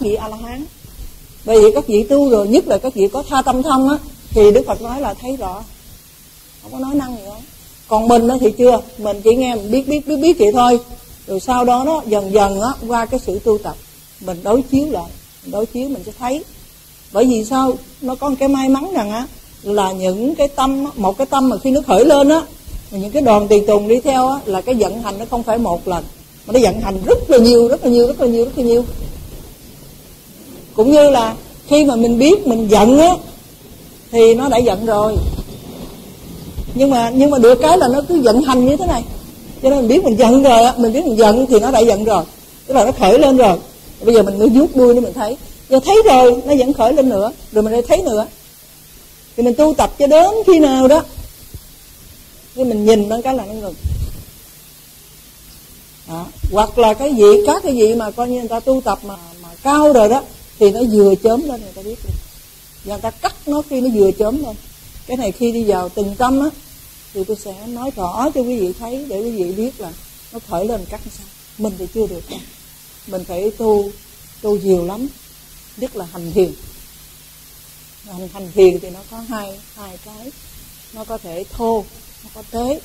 các vị a la hán bởi vì các vị tu rồi, nhất là các vị có tha tâm thông á, thì đức phật nói là thấy rõ. Không có nói năng gì đó còn mình đó thì chưa. Mình chỉ nghe mình biết biết biết biết vậy thôi. Rồi sau đó đó, dần dần á, qua cái sự tu tập, mình đối chiếu lại. Mình đối chiếu, mình sẽ thấy. Bởi vì sao? Nó có một cái may mắn rằng á, là những cái tâm một cái tâm mà khi nó khởi lên á những cái đoàn tùy tùng đi theo á, là cái vận hành nó không phải một lần, mà nó vận hành rất là nhiều, rất là nhiều, rất là nhiều, rất là nhiều cũng như là khi mà mình biết, mình giận á, thì nó đã giận rồi. Nhưng mà nhưng mà được cái là nó cứ giận hành như thế này. Cho nên mình biết mình giận rồi á, mình biết mình giận thì nó đã giận rồi. Tức là nó khởi lên rồi. Bây giờ mình mới vuốt đuôi để mình thấy. Giờ thấy rồi, nó vẫn khởi lên nữa. Rồi mình lại thấy nữa. Thì mình tu tập cho đến khi nào đó khi mình nhìn bằng cái là nó ngừng đó. hoặc là cái gì, các cái gì mà coi như người ta tu tập mà mà cao rồi đó thì nó vừa chớm lên người ta biết rồi và người ta cắt nó khi nó vừa chớm lên. Cái này khi đi vào từng tâm á, thì tôi sẽ nói rõ cho quý vị thấy để quý vị biết là nó khởi lên cắt sao. Mình thì chưa được. Đâu mình phải tu tu nhiều lắm. Nhất là hành thiền. Hành hành thiền thì nó có hai hai cái. Nó có thể thô, nó có tế.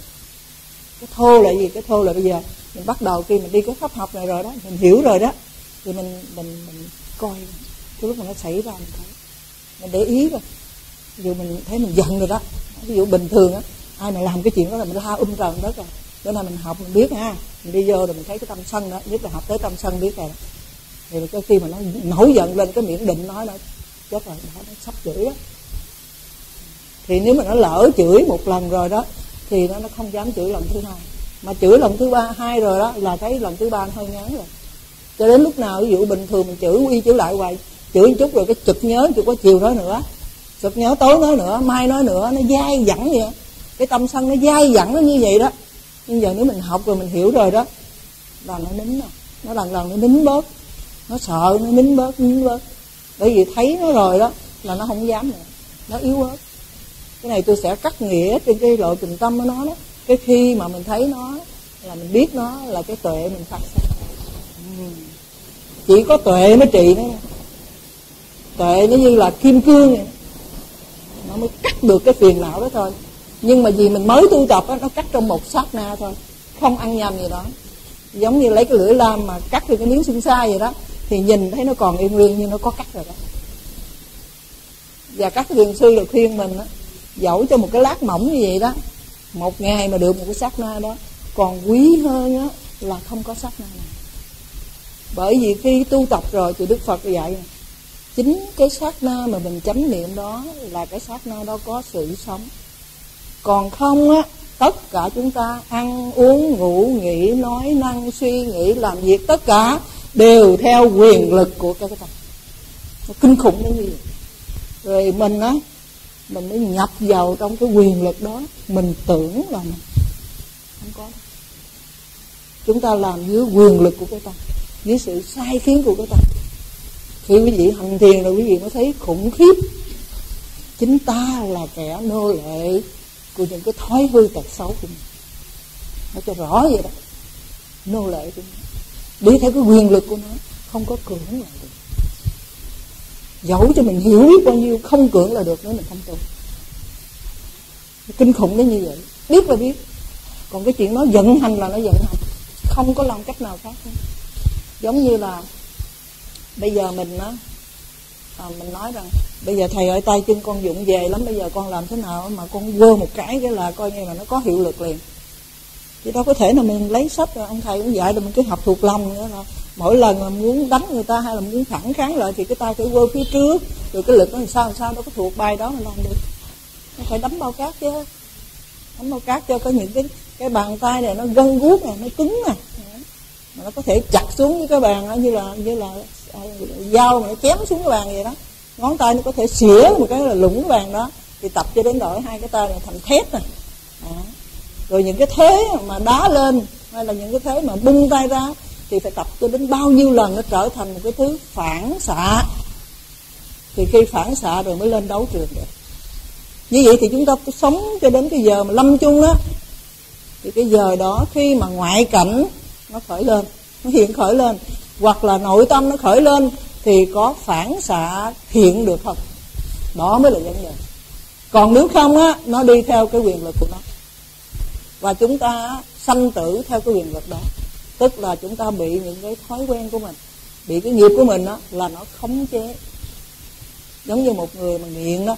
Cái thô là gì? Cái thô là bây giờ mình bắt đầu khi mình đi cái pháp học này rồi đó, mình hiểu rồi đó, thì mình mình mình coi cái lúc mà nó xảy ra mình thấy. Mình để ý rồi. Ví dụ mình thấy mình giận rồi đó. Ví dụ bình thường á ai mà làm cái chuyện đó là mình la um rần đất rồi. Bữa nay mình học mình biết ha. Mình đi vô rồi mình thấy cái tâm sân đó nhất là học tới tâm sân biết rồi thì cái khi mà nó nổi giận lên cái miệng định nói nó chết rồi nó, nó sắp chửi đó thì nếu mà nó lỡ chửi một lần rồi đó thì nó nó không dám chửi lần thứ hai. Mà chửi lần thứ ba hai rồi đó là thấy lần thứ ba nó hơi ngán rồi cho đến lúc nào, ví dụ bình thường mình chửi uy chửi lại hoài, chửi một chút rồi cái chực nhớ chụp có chiều nói nữa chực nhớ tối nói nữa, mai nói nữa, nó dai dẳng vậy. Cái tâm sân nó dai dẳng nó như vậy đó. Nhưng giờ nếu mình học rồi mình hiểu rồi đó, là nó nín rồi. Nó lần lần nó nín bớt. Nó sợ, nó nín bớt nín bớt. Bởi vì thấy nó rồi đó, là nó không dám nữa. Nó yếu bớt cái này tôi sẽ cắt nghĩa trên cái lộ trình tâm của nó đó. Cái khi mà mình thấy nó, là mình biết nó, là cái tuệ mình phát sinh chỉ có tuệ mới trị nó tuệ nó như là kim cương vậy. Nó mới cắt được cái phiền não đó thôi. Nhưng mà vì mình mới tu tập á, nó cắt trong một sát na thôi. Không ăn nhầm gì đó. Giống như lấy cái lưỡi lam mà cắt được cái miếng xương xa vậy đó, thì nhìn thấy nó còn yên nguyên nhưng nó có cắt rồi đó. Và các thiền sư được khuyên mình á dẫu cho một cái lát mỏng như vậy đó, một ngày mà được một cái sát na đó, còn quý hơn á là không có sát na nào bởi vì khi tu tập rồi thì đức phật dạy, chính cái sát na mà mình chấm niệm đó là cái sát na đó có sự sống. Còn không á, tất cả chúng ta ăn, uống, ngủ, nghỉ, nói, năng, suy nghĩ, làm việc, tất cả đều theo quyền lực của cái tâm nó kinh khủng đến như vậy rồi mình á, mình mới nhập vào trong cái quyền lực đó. Mình tưởng là mình không có. Chúng ta làm dưới quyền lực của cái tâm với sự sai khiến của cái tâm khi quý vị hành thiền rồi quý vị mới thấy khủng khiếp. Chính ta là kẻ nô lệ của những cái thói hư tật xấu của mình. Nó cho rõ vậy đó. Nô lệ của nó đi theo cái quyền lực của nó, không có cưỡng lại được. Dẫu cho mình hiểu biết bao nhiêu, không cưỡng là được nữa mình không tu. Kinh khủng đến như vậy. Biết là biết. Còn cái chuyện nó vận hành là nó vận hành. Không có làm cách nào khác hết giống như là bây giờ mình á à, mình nói rằng bây giờ thầy ơi tay chân con dụng về lắm bây giờ con làm thế nào mà con quơ một cái cái là coi như là nó có hiệu lực liền. Chứ đâu có thể là mình lấy sách rồi ông thầy cũng dạy rồi mình cứ học thuộc lòng nữa là mỗi lần mà muốn đánh người ta hay là muốn phản kháng lại thì cái tay phải quơ phía trước rồi cái lực nó làm sao làm sao đâu có thuộc bài đó mà làm được. Nó phải đấm bao cát chứ. Đấm bao cát cho có những cái cái bàn tay này nó gân guốc này nó cứng này mà nó có thể chặt xuống với cái bàn đó, như là như là à, dao mà nó chém xuống cái bàn vậy đó. Ngón tay nó có thể xỉa một cái là lủng cái bàn đó thì tập cho đến đổi hai cái tay này thành thép này rồi những cái thế mà đá lên hay là những cái thế mà bung tay ra thì phải tập cho đến bao nhiêu lần nó trở thành một cái thứ phản xạ. Thì khi phản xạ rồi mới lên đấu trường được. Như vậy thì chúng ta sống cho đến cái giờ mà lâm chung đó thì cái giờ đó khi mà ngoại cảnh nó khởi lên, nó hiện khởi lên. Hoặc là nội tâm nó khởi lên thì có phản xạ hiện được không? Đó mới là vấn đề. Còn nếu không á, nó đi theo cái quyền lực của nó. Và chúng ta sanh tử theo cái quyền lực đó. Tức là chúng ta bị những cái thói quen của mình, bị cái nghiệp của mình đó là nó khống chế. Giống như một người mà nghiện đó.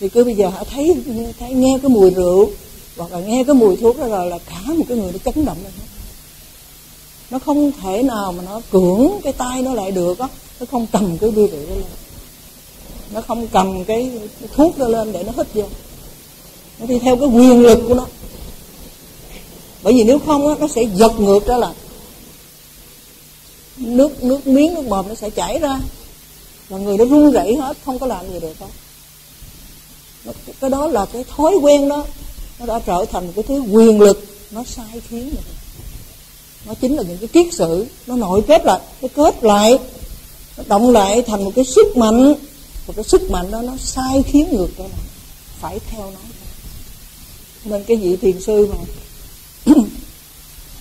Thì cứ bây giờ họ thấy thấy, nghe cái mùi rượu, hoặc là nghe cái mùi thuốc đó rồi là cả một cái người nó chấn động lên hết nó không thể nào mà nó cưỡng cái tay nó lại được á. Nó không cầm cái bia rượu đó lên. Nó không cầm cái, thuốc đó lên để nó hít vô. Nó đi theo cái quyền lực của nó. Bởi vì nếu không á nó sẽ giật ngược trở lại. Nước nước miếng nước bọt nó sẽ chảy ra. Và người nó run rẩy hết không có làm gì được đâu cái đó là cái thói quen đó. Nó đã trở thành một cái thứ quyền lực. Nó sai khiến rồi nó chính là những cái kiết sử. Nó nội kết lại, nó kết lại, nó động lại thành một cái sức mạnh. Và cái sức mạnh đó nó sai khiến ngược trở lại. Phải theo nó. Nên cái vị thiền sư mà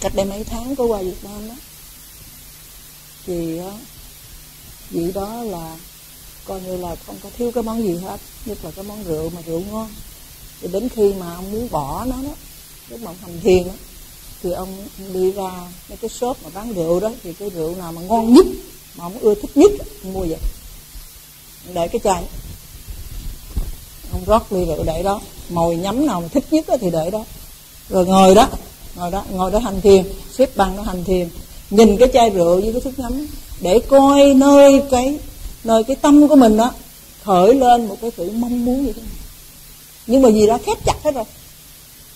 cách đây mấy tháng có qua Việt Nam đó thì vị đó là coi như là không có thiếu cái món gì hết, nhất là cái món rượu mà rượu ngon. Thì đến khi mà ông muốn bỏ nó đó, lúc mà ông hành thiền đó thì ông đi ra mấy cái shop mà bán rượu đó, thì cái rượu nào mà ngon nhất, mà ông ưa thích nhất, ông mua vậy để cái chai. Ông rót ly rượu để đó. Mồi nhắm nào mà thích nhất thì để đó. Rồi ngồi đó ngồi đó ngồi đó hành thiền. Xếp bằng nó hành thiền. Nhìn cái chai rượu với cái thức nhắm để coi nơi cái nơi cái tâm của mình đó, khởi lên một cái sự mong muốn như thế này. Nhưng mà gì đó khép chặt hết rồi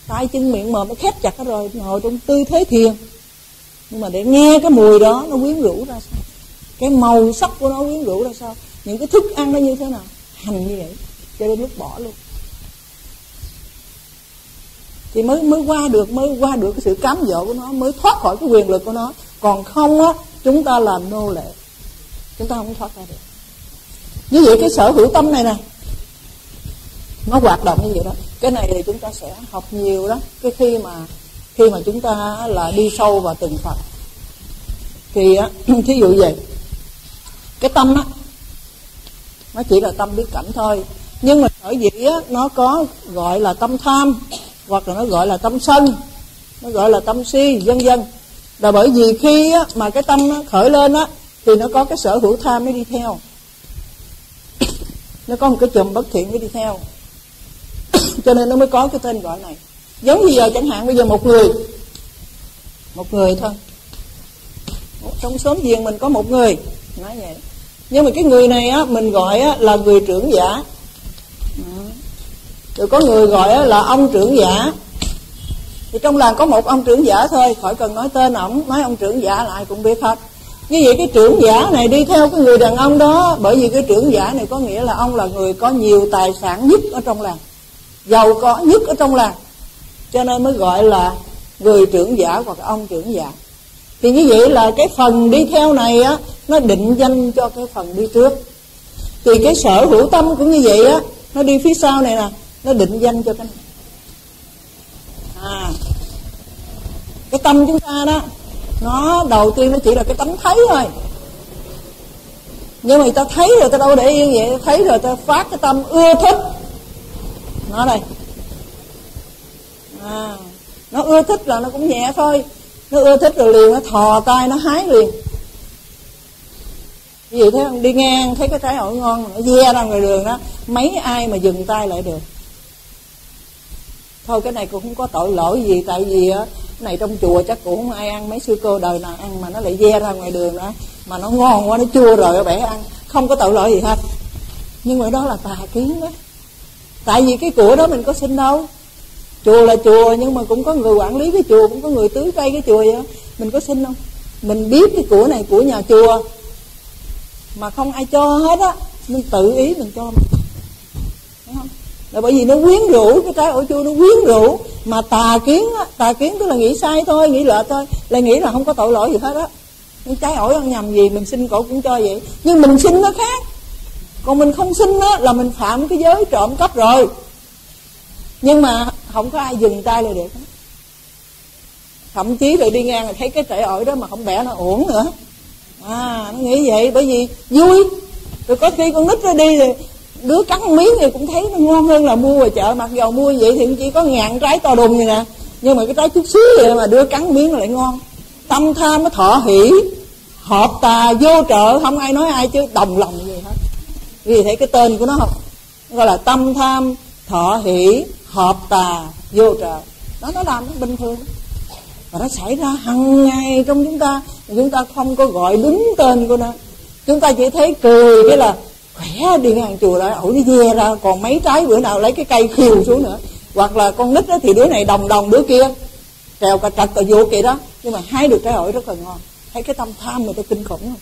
tay chân miệng mồm, nó khép chặt hết rồi, ngồi trong tư thế thiền. Nhưng mà để nghe cái mùi đó, nó quyến rũ ra sao? Cái màu sắc của nó quyến rũ ra sao? Những cái thức ăn nó như thế nào? Hành như vậy, cho đến lúc bỏ luôn. Thì mới mới qua được, mới qua được cái sự cám dỗ của nó, mới thoát khỏi cái quyền lực của nó. Còn không á, chúng ta làm nô lệ. Chúng ta không thoát ra được. Như vậy cái sở hữu tâm này nè nó hoạt động như vậy đó. Cái này thì chúng ta sẽ học nhiều đó. Cái khi mà khi mà chúng ta là đi sâu vào từng phần. Thì á thí dụ vậy. Cái tâm á nó chỉ là tâm biết cảnh thôi. Nhưng mà ở dĩ á nó có gọi là tâm tham hoặc là nó gọi là tâm sân nó gọi là tâm si vân vân. Là bởi vì khi á, mà cái tâm nó khởi lên á thì nó có cái sở hữu tham nó đi theo. Nó có một cái chùm bất thiện nó đi theo. cho nên nó mới có cái tên gọi này. Giống như giờ chẳng hạn bây giờ một người. Một người thôi. Trong xóm giềng mình có một người. Nói vậy. Nhưng mà cái người này á mình gọi á, là người trưởng giả. Rồi có người gọi á, là ông trưởng giả. Thì trong làng có một ông trưởng giả thôi khỏi cần nói tên ổng nói ông trưởng giả lại cũng biết hết. Như vậy cái trưởng giả này đi theo cái người đàn ông đó bởi vì cái trưởng giả này có nghĩa là ông là người có nhiều tài sản nhất ở trong làng giàu có nhất ở trong làng. Cho nên mới gọi là người trưởng giả hoặc ông trưởng giả. Thì như vậy là cái phần đi theo này á, nó định danh cho cái phần đi trước. Thì cái sở hữu tâm cũng như vậy á, nó đi phía sau này nè, nó định danh cho cái này. À cái tâm chúng ta đó, nó đầu tiên nó chỉ là cái tánh thấy thôi. Nhưng mà người ta thấy rồi ta đâu để yên vậy, thấy rồi ta phát cái tâm ưa thích nó đây. À, nó ưa thích là nó cũng nhẹ thôi. Nó ưa thích rồi liền nó thò tay nó hái liền. Vì thế? Không đi ngang thấy cái trái ổi ngon nó ve ra ngoài đường đó mấy ai mà dừng tay lại được. Thôi cái này cũng không có tội lỗi gì tại vì á này trong chùa chắc cũng không ai ăn. Mấy sư cô đời nào ăn mà nó lại ve ra ngoài đường đó mà nó ngon quá nó chua rồi bẻ ăn. Không có tội lỗi gì hết. Nhưng mà đó là tà kiến đó tại vì cái của đó mình có xin đâu. Chùa là chùa, nhưng mà cũng có người quản lý cái chùa, cũng có người tưới cây cái chùa vậy. Mình có xin không? Mình biết cái của này của nhà chùa, mà không ai cho hết á. Mình tự ý mình cho mình. Không? Là bởi vì nó quyến rũ, cái trái ổi chua nó quyến rũ. Mà tà kiến á, tà kiến tức là nghĩ sai thôi, nghĩ lệch thôi. Là nghĩ là không có tội lỗi gì hết á. Cái trái ổi ăn nhầm gì mình xin cổ cũng cho vậy. Nhưng mình xin nó khác còn mình không xin á, là mình phạm cái giới trộm cắp rồi. Nhưng mà không có ai dừng tay lại được. Thậm chí rồi đi ngang là thấy cái trẻ ổi đó mà không bẻ nó uổng nữa. À nó nghĩ vậy bởi vì vui. Rồi có khi con nít nó đi thì đứa cắn miếng thì cũng thấy nó ngon hơn là mua ở chợ. Mặc dầu mua vậy thì chỉ có ngàn trái to đùng vậy nè. Nhưng mà cái trái chút xíu vậy mà đứa cắn miếng lại ngon. Tâm tham nó thọ hỷ. Hợp tà vô trợ, không ai nói ai chứ. Đồng lòng vì thấy cái tên của nó không? Gọi là tâm tham thọ hỷ hợp tà vô trợ. Đó nó làm nó bình thường. Và nó xảy ra hằng ngày trong chúng ta. Chúng ta không có gọi đúng tên của nó. Chúng ta chỉ thấy cười cái là khỏe đi ngang chùa lại ủa đi dê ra. Còn mấy trái bữa nào lấy cái cây khiều xuống nữa. Hoặc là con nít đó thì đứa này đồng đồng đứa kia. Trèo cả trật cả vô kìa đó. Nhưng mà hai được trái ổi rất là ngon. Thấy cái tâm tham người ta kinh khủng. Không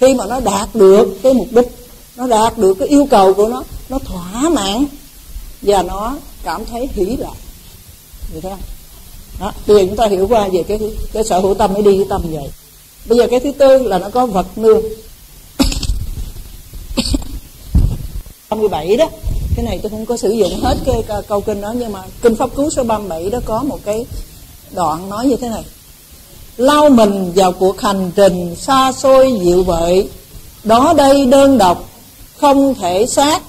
khi mà nó đạt được cái mục đích nó đạt được cái yêu cầu của nó nó thỏa mãn, và nó cảm thấy hỷ lạc. Vậy thấy không? Đó bây giờ chúng ta hiểu qua về cái cái sở hữu tâm mới đi với tâm vậy. Bây giờ cái thứ tư là nó có vật nương. 37 đó, cái này tôi không có sử dụng hết cái câu kinh đó, nhưng mà kinh pháp cứu số 37 đó có một cái đoạn nói như thế này. Lao mình vào cuộc hành trình xa xôi dịu vợi đó đây đơn độc không thể xác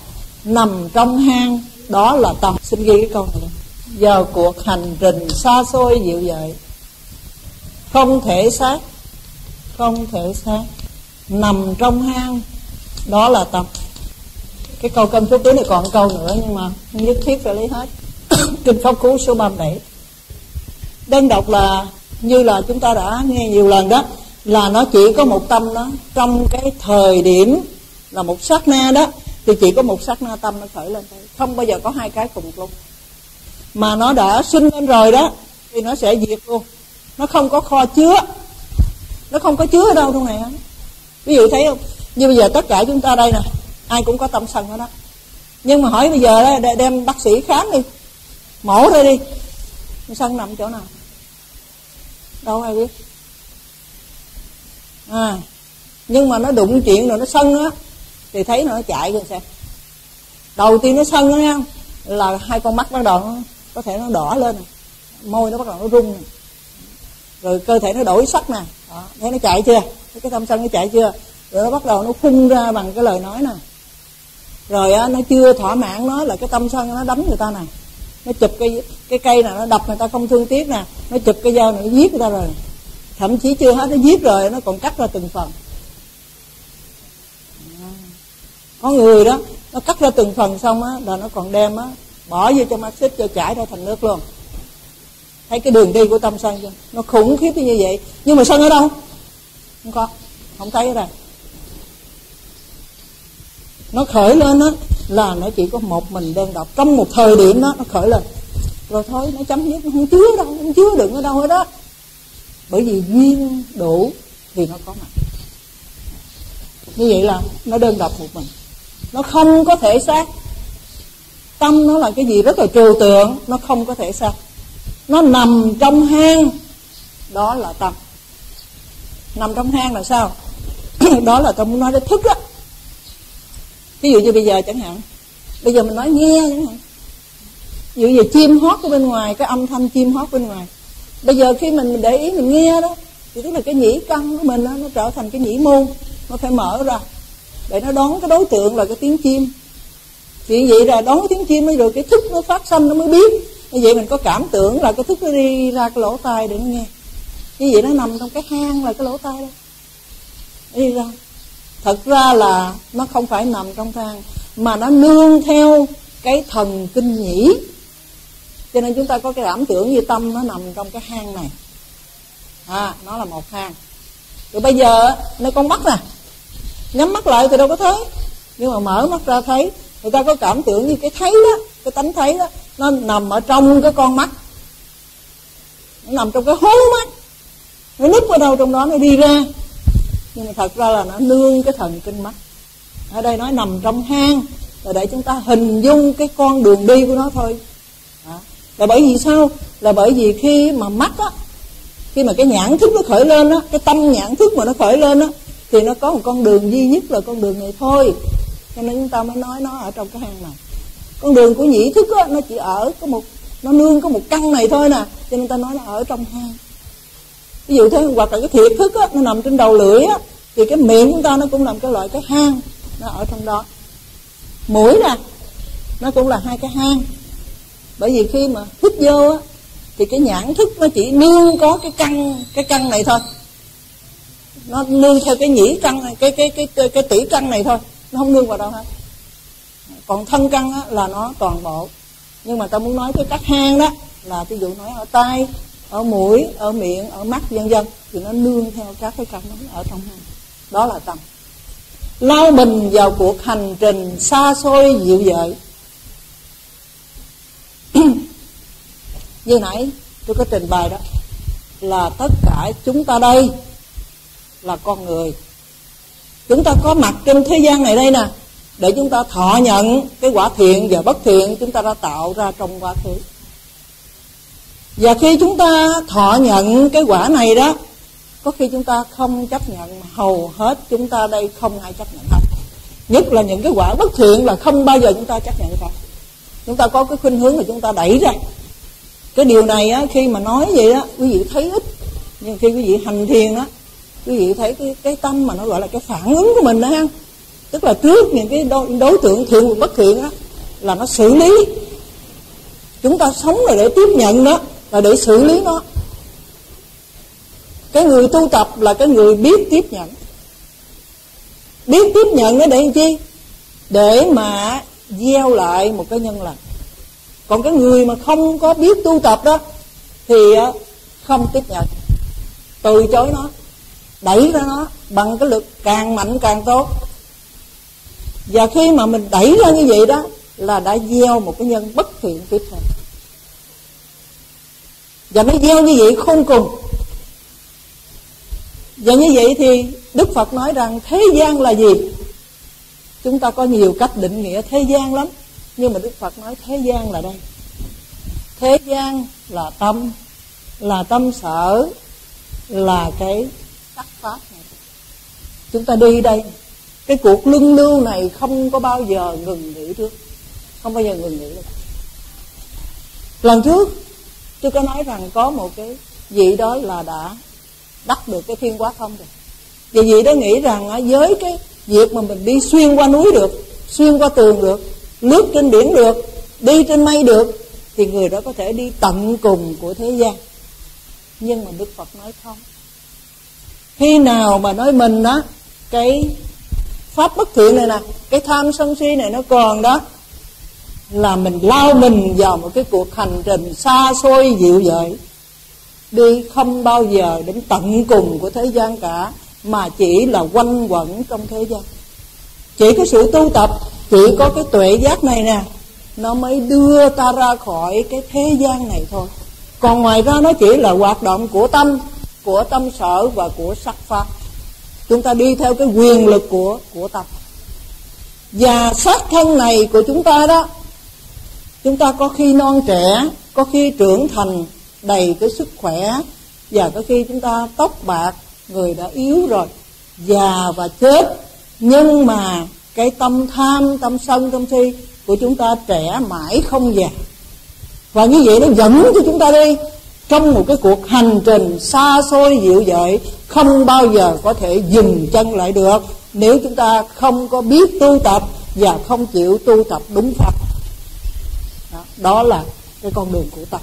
nằm trong hang. Đó là tâm. Xin ghi cái câu này. Giờ cuộc hành trình xa xôi dịu vợi không thể xác, không thể xác nằm trong hang. Đó là tâm. Cái câu cơm số tứ này còn câu nữa, nhưng mà không nhất thiết phải lấy hết. Kinh pháp cú số 37 đơn độc là như là chúng ta đã nghe nhiều lần đó, là nó chỉ có một tâm đó. Trong cái thời điểm là một sát na đó thì chỉ có một sát na tâm nó khởi lên thôi. Không bao giờ có hai cái cùng lúc mà nó đã sinh lên rồi đó thì nó sẽ diệt luôn. Nó không có kho chứa. Nó không có chứa ở đâu trong này ví dụ thấy không? Như bây giờ tất cả chúng ta đây nè ai cũng có tâm sân hết đó. Nhưng mà hỏi bây giờ đó, đem bác sĩ khám đi. Mổ ra đi. Sân nằm chỗ nào? Đâu ai biết. À nhưng mà nó đụng chuyện rồi nó sân á thì thấy nó chạy rồi sao? Đầu tiên nó sân đó là hai con mắt bắt đầu nó, có thể nó đỏ lên môi nó bắt đầu nó rung. Này. rồi cơ thể nó đổi sắc nè. Đó, thấy nó chạy chưa? Cái tâm sân nó chạy chưa? Rồi nó bắt đầu nó phun ra bằng cái lời nói nè. Rồi á, nó chưa thỏa mãn nó là cái tâm sân nó đấm người ta nè. Nó chụp cái cái cây nào nó đập người ta không thương tiếc nè. Nó chụp cái dao này nó giết người ta rồi. Thậm chí chưa hết nó giết rồi nó còn cắt ra từng phần. Có người đó, nó cắt ra từng phần xong á, là nó còn đem á, bỏ vô trong axit cho chảy ra thành nước luôn. Thấy cái đường đi của tâm sân chưa? Nó khủng khiếp như vậy. Nhưng mà sân ở đâu? Không có. Không thấy ở đây. Nó khởi lên á, là nó chỉ có một mình đơn độc. Trong một thời điểm đó, nó khởi lên. Rồi thôi, nó chấm dứt. Nó không chứa đâu không chứa đựng ở đâu hết đó bởi vì duyên đủ thì nó có mặt. Như vậy là nó đơn độc một mình nó không có thể xác. Tâm nó là cái gì rất là trừu tượng nó không có thể xác. Nó nằm trong hang đó là tâm. Nằm trong hang là sao? Đó là tôi muốn nói đến thức á. Ví dụ như bây giờ chẳng hạn bây giờ mình nói nghe chẳng hạn. Ví dụ như chim hót ở bên ngoài cái âm thanh chim hót bên ngoài. Bây giờ khi mình để ý mình nghe đó thì tức là cái nhĩ căn của mình đó, nó trở thành cái nhĩ môn nó phải mở ra để nó đón cái đối tượng là cái tiếng chim. Chuyện vậy là đón cái tiếng chim mới rồi cái thức nó phát sinh nó mới biết như vậy mình có cảm tưởng là cái thức nó đi ra cái lỗ tai để nó nghe. Như vậy nó nằm trong cái hang là cái lỗ tai đó. Đi ra thật ra là nó không phải nằm trong thang mà nó nương theo cái thần kinh nhĩ. Cho nên chúng ta có cái cảm tưởng như tâm nó nằm trong cái hang này. À nó là một hang. Rồi bây giờ, nó con mắt nè nhắm mắt lại thì đâu có thấy. Nhưng mà mở mắt ra thấy người ta có cảm tưởng như cái thấy đó cái tánh thấy đó nó nằm ở trong cái con mắt. Nó nằm trong cái hố mắt. Nó núp vào đâu trong đó nó đi ra. Nhưng mà thật ra là nó nương cái thần kinh mắt. Ở đây nói nằm trong hang là để chúng ta hình dung cái con đường đi của nó thôi. À, là bởi vì sao? Là bởi vì khi mà mắt á khi mà cái nhãn thức nó khởi lên á cái tâm nhãn thức mà nó khởi lên á thì nó có một con đường duy nhất là con đường này thôi. Cho nên chúng ta mới nói nó ở trong cái hang này. Con đường của nhĩ thức á nó chỉ ở có một nó nương có một căn này thôi nè. Cho nên ta nói nó ở trong hang. Ví dụ thế hoặc là cái thiệt thức á, nó nằm trên đầu lưỡi á thì cái miệng chúng ta nó cũng làm cái loại cái hang nó ở trong đó. Mũi nè nó cũng là hai cái hang. Bởi vì khi mà hít vô á thì cái nhãn thức nó chỉ nương có cái căn cái căn này thôi nó nương theo cái nhĩ căn này cái cái cái cái, cái tỷ căn này thôi. Nó không nương vào đâu hết. Còn thân căn á, là nó toàn bộ. Nhưng mà ta muốn nói cái các hang đó là ví dụ nói ở tay ở mũi ở miệng ở mắt vân vân thì nó nương theo các cái căn đó ở trong hang. Đó là tâm. Lao mình vào cuộc hành trình xa xôi dịu dợi. Như nãy tôi có trình bày đó là tất cả chúng ta đây là con người. Chúng ta có mặt trên thế gian này đây nè để chúng ta thọ nhận cái quả thiện và bất thiện chúng ta đã tạo ra trong quá khứ. Và khi chúng ta thọ nhận cái quả này đó có khi chúng ta không chấp nhận mà hầu hết chúng ta đây không ai chấp nhận hết. Nhất là những cái quả bất thiện là không bao giờ chúng ta chấp nhận cả chúng ta có cái khuynh hướng là chúng ta đẩy ra. Cái điều này á, khi mà nói vậy đó quý vị thấy ít. Nhưng khi quý vị hành thiền á quý vị thấy cái cái tâm mà nó gọi là cái phản ứng của mình đó ha. Tức là trước những cái đối, đối tượng thiện và bất thiện á là nó xử lý. Chúng ta sống là để tiếp nhận đó là để xử lý nó. Cái người tu tập là cái người biết tiếp nhận. Biết tiếp nhận nó để làm chi? Để mà gieo lại một cái nhân lành. Còn cái người mà không có biết tu tập đó thì ờ, không tiếp nhận. Từ chối nó đẩy ra nó bằng cái lực càng mạnh càng tốt. Và khi mà mình đẩy ra như vậy đó, là đã gieo một cái nhân bất thiện tiếp theo và nó gieo như vậy không cùng. Và như vậy thì Đức Phật nói rằng, thế gian là gì? Chúng ta có nhiều cách định nghĩa thế gian lắm, nhưng mà Đức Phật nói, thế gian là đây. Thế gian là tâm là tâm sở, là cái sắc pháp này chúng ta đi đây. Cái cuộc luân lưu này không có bao giờ ngừng nghỉ trước không bao giờ ngừng nghỉ được. Lần trước, tôi có nói rằng có một cái vị đó là đã đắc được cái thiên quá thông rồi. Và vị đó nghĩ rằng với cái việc mà mình đi xuyên qua núi được, xuyên qua tường được, lướt trên biển được, đi trên mây được, thì người đó có thể đi tận cùng của thế gian. Nhưng mà đức phật nói không khi nào mà nói mình đó, cái pháp bất thiện này nè, cái tham sân si này nó còn đó, là mình lao mình vào một cái cuộc hành trình xa xôi dịu dợi đi không bao giờ đến tận cùng của thế gian cả, mà chỉ là quanh quẩn trong thế gian. Chỉ có sự tu tập, chỉ có cái tuệ giác này nè, nó mới đưa ta ra khỏi cái thế gian này thôi. Còn ngoài ra nó chỉ là hoạt động của tâm của tâm sở và của sắc pháp. Chúng ta đi theo cái quyền lực của của tâm. Và xác thân này của chúng ta đó, chúng ta có khi non trẻ, có khi trưởng thành, đầy cái sức khỏe, và có khi chúng ta tóc bạc, người đã yếu rồi, già và chết. Nhưng mà cái tâm tham, tâm sân, tâm si của chúng ta trẻ mãi không già. Và như vậy nó dẫn cho chúng ta đi trong một cái cuộc hành trình xa xôi dịu dợi không bao giờ có thể dừng chân lại được. Nếu chúng ta không có biết tu tập và không chịu tu tập đúng pháp đó, đó là cái con đường của tập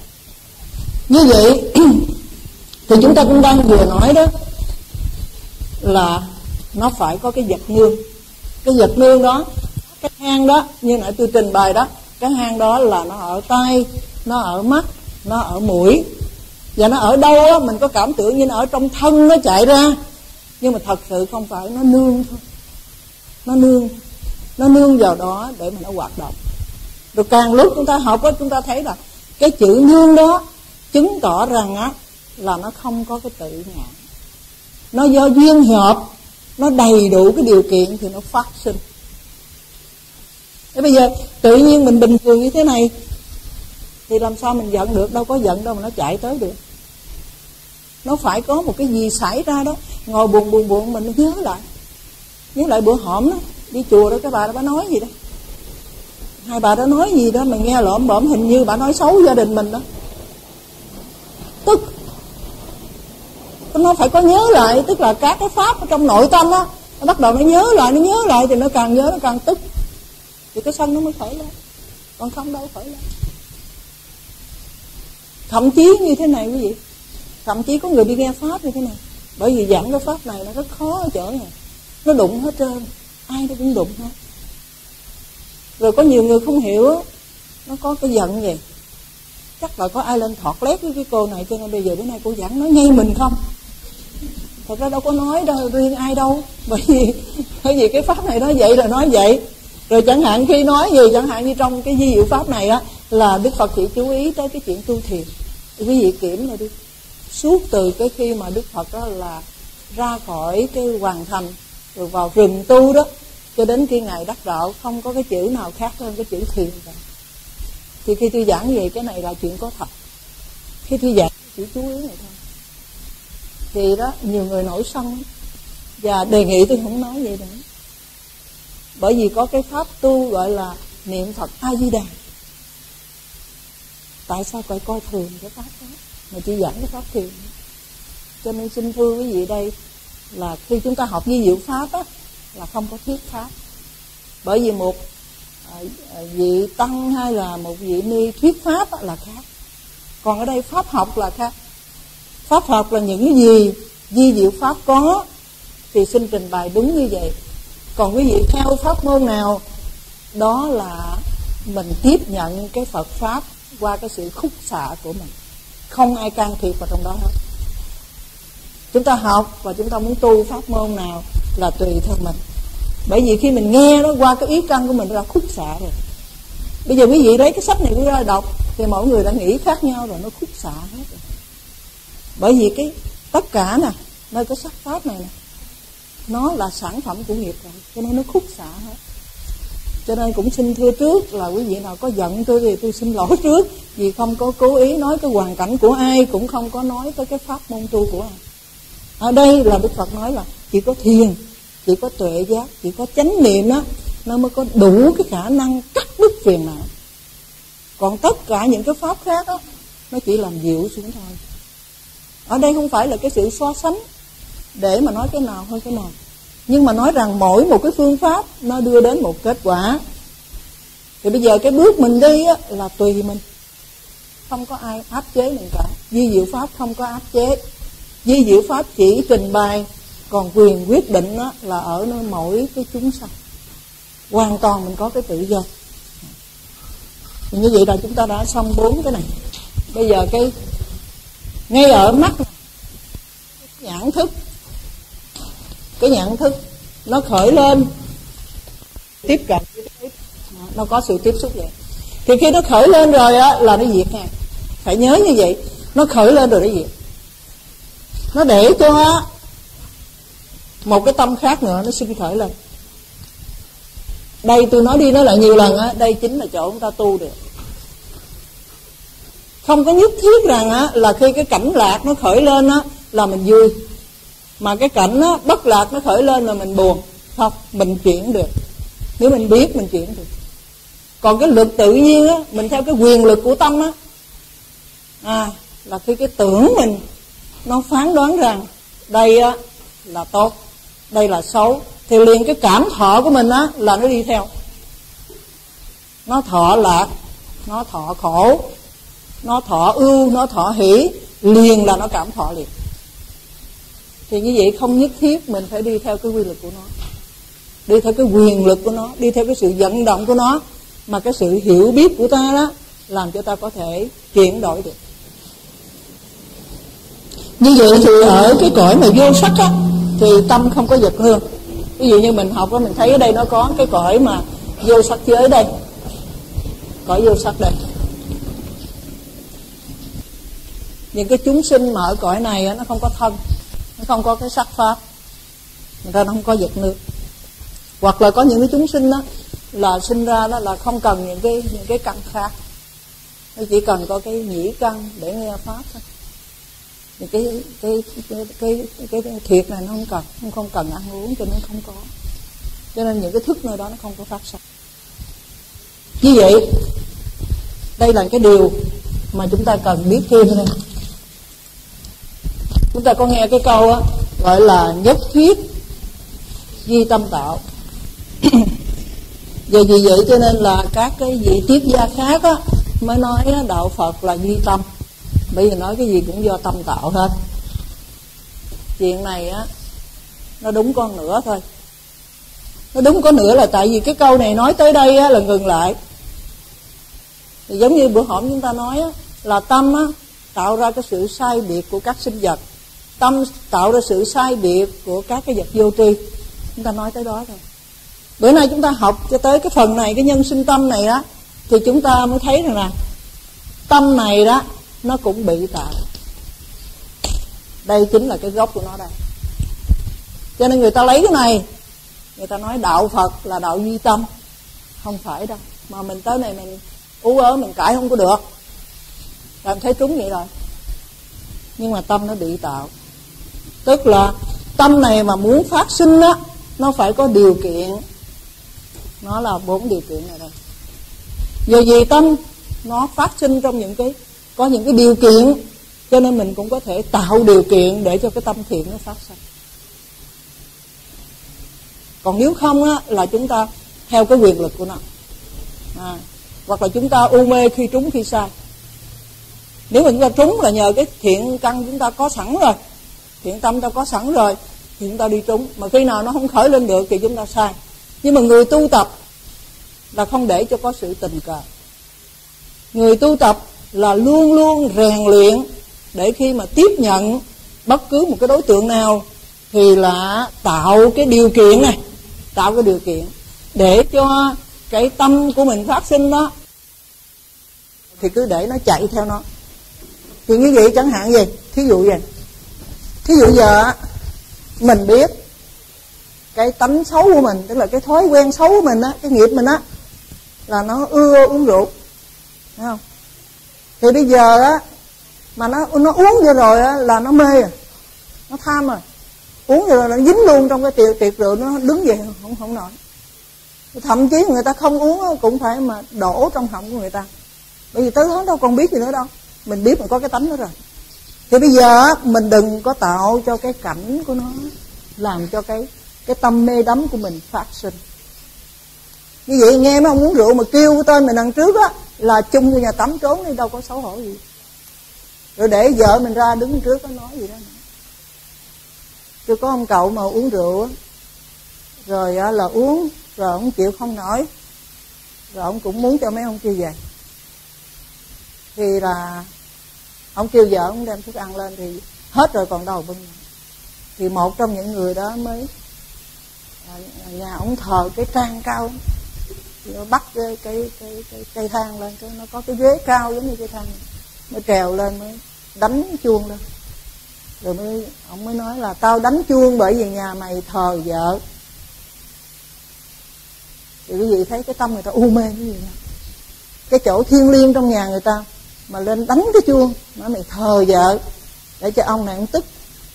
như vậy thì chúng ta cũng đang vừa nói đó là nó phải có cái vật nương. Cái vật nương đó cái hang đó như nãy tôi trình bày đó cái hang đó là nó ở tay nó ở mắt nó ở mũi và nó ở đâu á, mình có cảm tưởng như nó ở trong thân nó chạy ra. Nhưng mà thật sự không phải, nó nương thôi. Nó nương nó nương vào đó để mà nó hoạt động. Rồi càng lúc chúng ta học á, chúng ta thấy là cái chữ nương đó chứng tỏ rằng á, là nó không có cái tự ngã. Nó do duyên hợp, nó đầy đủ cái điều kiện thì nó phát sinh. Thế bây giờ, tự nhiên mình bình thường như thế này, thì làm sao mình giận được? Đâu có giận đâu mà nó chạy tới được nó phải có một cái gì xảy ra đó. Ngồi buồn buồn buồn, mình nhớ lại. Nhớ lại bữa hổm đó, đi chùa đó, cái bà đó, bà nói gì đó. Hai bà đó nói gì đó mình nghe lộm bẩm hình như bà nói xấu gia đình mình đó. Tức, nó phải có nhớ lại, tức là các cái pháp ở trong nội tâm á, nó bắt đầu nó nhớ lại, nó nhớ lại thì nó càng nhớ, nó càng tức. Thì cái sân nó mới khởi lên. Còn không đâu, khởi lên. Thậm chí như thế này quý vị thậm chí có người đi nghe pháp như thế này. Bởi vì giảng cái pháp này nó rất khó ở chỗ này. Nó đụng hết trơn. Ai nó cũng đụng hết. Rồi có nhiều người không hiểu, nó có cái giận vậy. Chắc là có ai lên thọt lét với cái cô này, cho nên bây giờ bữa nay cô giảng nói ngay mình không. Thật ra đâu có nói đâu, riêng ai đâu. Bởi vì bởi vì cái pháp này nói vậy là nói vậy. Rồi chẳng hạn khi nói gì, chẳng hạn như trong cái di diệu pháp này á, là đức phật chỉ chú ý tới cái chuyện tu thiền. Quý vị kiểm lại đi suốt từ cái khi mà đức phật đó là ra khỏi cái hoàn thành, rồi vào rừng tu đó, cho đến khi ngài đắc đạo, không có cái chữ nào khác hơn cái chữ thiền cả. Thì khi tôi giảng về cái này là chuyện có thật. Khi tôi giảng chỉ chú ý này thôi. Thì đó, nhiều người nổi sân. Và đề nghị tôi không nói vậy nữa. Bởi vì có cái pháp tu gọi là niệm phật a di đà. Tại sao phải coi thường cái pháp đó? Mà chỉ giảng cái pháp thiền cho nên xin thưa quý vị đây là khi chúng ta học với diệu pháp á là không có thuyết pháp. Bởi vì một à, à, vị tăng hay là một vị ni thuyết pháp á, là khác. Còn ở đây pháp học là khác. Pháp học là những cái gì di diệu pháp có thì xin trình bày đúng như vậy. Còn quý vị theo pháp môn nào đó là mình tiếp nhận cái phật pháp qua cái sự khúc xạ của mình không ai can thiệp vào trong đó hết. Chúng ta học và chúng ta muốn tu pháp môn nào là tùy theo mình. Bởi vì khi mình nghe nó qua cái ý căn của mình ra khúc xạ rồi. Bây giờ quý vị lấy cái sách này quý ra đọc, thì mỗi người đã nghĩ khác nhau rồi, nó khúc xạ hết rồi. Bởi vì cái, tất cả nè, nơi cái sắc pháp này nè, nó là sản phẩm của nghiệp rồi, cho nên nó khúc xạ hết cho nên cũng xin thưa trước là quý vị nào có giận tôi thì tôi xin lỗi trước. Vì không có cố ý nói cái hoàn cảnh của ai, cũng không có nói tới cái pháp môn tu của ai. Ở đây là đức phật nói là chỉ có thiền, chỉ có tuệ giác, chỉ có chánh niệm đó nó mới có đủ cái khả năng cắt đứt phiền não. Còn tất cả những cái pháp khác đó nó chỉ làm dịu xuống thôi. Ở đây không phải là cái sự so sánh để mà nói cái nào hơn cái nào nhưng mà nói rằng mỗi một cái phương pháp nó đưa đến một kết quả. Thì bây giờ cái bước mình đi á, là tùy mình. Không có ai áp chế mình cả. Di diệu pháp không có áp chế. Di diệu pháp chỉ trình bày còn quyền quyết định đó là ở nơi mỗi cái chúng sanh. Hoàn toàn mình có cái tự do. Thì như vậy là chúng ta đã xong bốn cái này. Bây giờ cái ngay ở mắt nhãn thức cái nhận thức nó khởi lên, tiếp cận nó có sự tiếp xúc vậy. Thì khi nó khởi lên rồi á, là nó diệt nha phải nhớ như vậy, nó khởi lên rồi nó diệt. Nó để cho một cái tâm khác nữa, nó sinh khởi lên. Đây tôi nói đi nói lại nhiều lần á, đây chính là chỗ chúng ta tu được. Không có nhất thiết rằng á, là khi cái cảnh lạc nó khởi lên á, là mình vui mà cái cảnh nó bất lạc nó khởi lên là mình buồn. Không, mình chuyển được. Nếu mình biết, mình chuyển được. Còn cái luật tự nhiên á, mình theo cái quyền lực của tâm á à là khi cái tưởng mình, nó phán đoán rằng, đây á, là tốt, đây là xấu, thì liền cái cảm thọ của mình á, là nó đi theo. Nó thọ lạc, nó thọ khổ, nó thọ ưu, nó thọ hỷ, liền là nó cảm thọ liền thì như vậy không nhất thiết mình phải đi theo cái quy luật của nó. Đi theo cái quyền lực của nó, đi theo cái sự vận động của nó. Mà cái sự hiểu biết của ta đó làm cho ta có thể chuyển đổi được. Như vậy thì ở cái cõi mà vô sắc á, thì tâm không có vật hương. Ví dụ như mình học á, mình thấy ở đây nó có cái cõi mà vô sắc giới đây. Cõi vô sắc đây. Những cái chúng sinh mà ở cõi này nó không có thân không có cái sắc pháp. Người ta không có vật nước hoặc là có những cái chúng sinh đó là sinh ra đó là không cần những cái những cái căn khác. Nó chỉ cần có cái nhĩ căn để nghe pháp thôi. Thì cái cái cái cái, cái, cái thiệt này nó không cần không không cần ăn uống cho nên không có. Cho nên những cái thức nơi đó nó không có phát sinh như vậy đây là cái điều mà chúng ta cần biết thêm này chúng ta có nghe cái câu á gọi là nhất thiết di tâm tạo. Vì vì vậy cho nên là các cái vị triết gia khác á mới nói đạo Phật là duy tâm. Bây giờ nói cái gì cũng do tâm tạo hết. Chuyện này á nó đúng con nữa thôi. Nó đúng có nữa là tại vì cái câu này nói tới đây á, là ngừng lại. Thì giống như bữa hổm chúng ta nói á, là tâm á, tạo ra cái sự sai biệt của các sinh vật tâm tạo ra sự sai biệt của các cái vật vô tri. Chúng ta nói tới đó thôi. Bữa nay chúng ta học cho tới cái phần này, cái nhân sinh tâm này đó, thì chúng ta mới thấy rằng là tâm này đó, nó cũng bị tạo đây chính là cái gốc của nó đây. Cho nên người ta lấy cái này, người ta nói đạo phật là đạo duy tâm. Không phải đâu. Mà mình tới này mình ú ớ, mình cãi không có được. Làm thấy trúng vậy rồi. Nhưng mà tâm nó bị tạo tức là tâm này mà muốn phát sinh á nó phải có điều kiện. Nó là bốn điều kiện này đây. Do gì tâm nó phát sinh trong những cái có những cái điều kiện cho nên mình cũng có thể tạo điều kiện để cho cái tâm thiện nó phát sinh. Còn nếu không á, là chúng ta theo cái quyền lực của nó. À, hoặc là chúng ta u mê khi trúng khi sai. Nếu mà chúng ta trúng là nhờ cái thiện căn chúng ta có sẵn rồi thiện tâm ta có sẵn rồi, thì chúng ta đi trúng. Mà khi nào nó không khởi lên được thì chúng ta sai. Nhưng mà người tu tập là không để cho có sự tình cờ. Người tu tập là luôn luôn rèn luyện để khi mà tiếp nhận bất cứ một cái đối tượng nào thì là tạo cái điều kiện này, tạo cái điều kiện để cho cái tâm của mình phát sinh đó, thì cứ để nó chạy theo nó. Thì như vậy chẳng hạn gì, thí dụ gì thí dụ giờ mình biết cái tánh xấu của mình, tức là cái thói quen xấu của mình á, cái nghiệp mình á, là nó ưa uống rượu Thấy không? Thì bây giờ á, mà nó nó uống vô rồi á, là nó mê à nó tham rồi. Uống vô rồi nó dính luôn trong cái tiệc tiệc rượu, nó đứng về không không nổi. Thậm chí người ta không uống cũng phải mà đổ trong họng của người ta. Bởi vì tới đó đâu còn biết gì nữa đâu. Mình biết mình có cái tánh đó rồi thì bây giờ mình đừng có tạo cho cái cảnh của nó làm cho cái cái tâm mê đắm của mình phát sinh. Như vậy nghe mấy ông uống rượu mà kêu tên mình đằng trước á là chung vô nhà tắm trốn đi đâu có xấu hổ gì. Rồi để vợ mình ra đứng trước có nói gì đó. Tôi có ông cậu mà uống rượu á rồi á, là uống rồi ông chịu không nổi rồi ông cũng muốn cho mấy ông kia về. Thì là ông kêu vợ ông đem thức ăn lên thì hết rồi, còn đâu bưng thì một trong những người đó mới à, nhà ông thờ cái trang cao nó bắt cái cái cái cái cây thang lên, cái nó có cái ghế cao giống như cây thang mới trèo lên mới đánh chuông lên. Rồi mới, ông mới nói là tao đánh chuông bởi vì nhà mày thờ vợ. Thì quý vị thấy cái tâm người ta u mê cái gì nè. Cái chỗ thiêng liêng trong nhà người ta mà lên đánh cái chuông. Nói mày thờ vợ, để cho ông này ông tức.